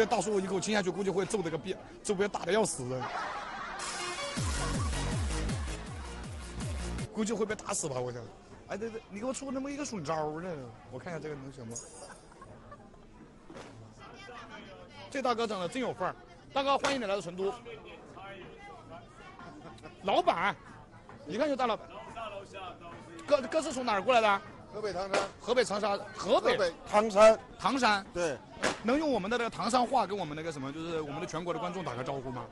这大叔一口亲下去，估计会揍这个逼，周边打的要死人，估计会被打死吧？我想。哎，对对，你给我出那么一个损招呢？我看一下这个能行吗？这大哥长得真有范儿，大哥欢迎你来到成都。老板，一看就大老板。哥哥是从哪儿过来的？河北唐山。河北长沙，河北唐山。唐山。对。能用我们的那个唐山话跟我们那个什么，就是我们的全国的观众打个招呼吗？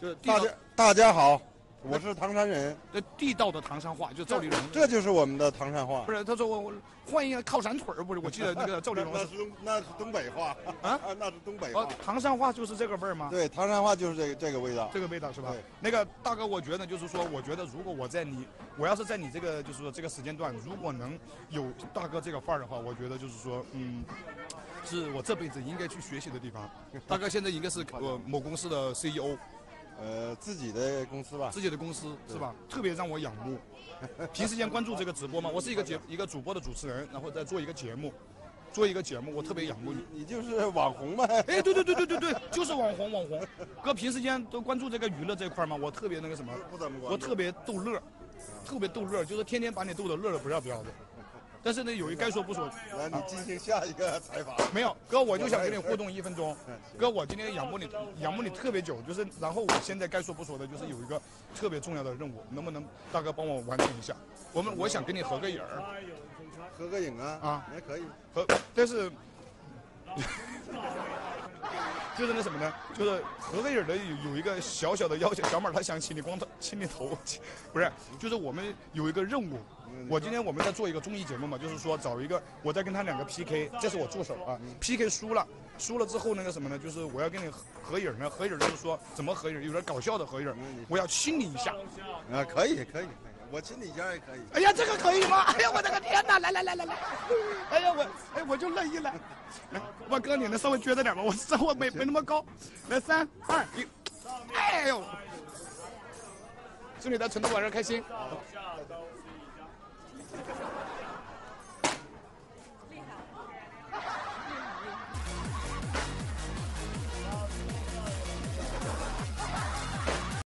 就是大家大家好。我是唐山人，这地道的唐山话就赵丽蓉，这就是我们的唐山话。不是，他说我我欢迎靠山腿儿，不是？我记得那个赵丽蓉 那是东那是东北话啊，那是东北话。唐山话就是这个味儿吗？对，唐山话就是这个这个味道，这个味道是吧？那个大哥，我觉得就是说，我觉得如果我在你，我要是在你这个就是说这个时间段，如果能有大哥这个范儿的话，我觉得就是说，嗯，是我这辈子应该去学习的地方。大哥现在应该是呃某公司的 CEO。呃，自己的公司吧，自己的公司是吧？特别让我仰慕。平时间关注这个直播吗？我是一个节一个主播的主持人，然后再做一个节目，做一个节目，我特别仰慕你。你就是网红吗？哎，对对对对对对，就是网红网红。哥，平时间都关注这个娱乐这一块吗？我特别那个什么，我特别逗乐，特别逗乐，就是天天把你逗得乐得不要不要的。但是呢，有一该说不说。来，你进行下一个采访。没有，哥，我就想跟你互动一分钟。哥，我今天仰慕你，仰慕你特别久，就是然后我现在该说不说的，就是有一个特别重要的任务，能不能大哥帮我完成一下？我们我想跟你合个影儿。合个影啊？啊，也可以。合，但是。就是那什么呢？就是合个影的有有一个小小的要求，小马他想请你光头，请你头，不是，就是我们有一个任务。我今天我们在做一个综艺节目嘛，就是说找一个，我在跟他两个 PK，这是我助手啊，PK 输了，输了之后那个什么呢？就是我要跟你合影呢，合影就是说怎么合影，有点搞笑的合影，我要亲你一下。啊，可以可以。我亲你一下也可以。哎呀，这个可以吗？哎呀，我的个天哪！来来来来来，哎呀我，哎我就乐意了。把，哥你能稍微撅着点吧？我生活没没那么高。来，三二一，哎呦！祝你在成都玩的开心。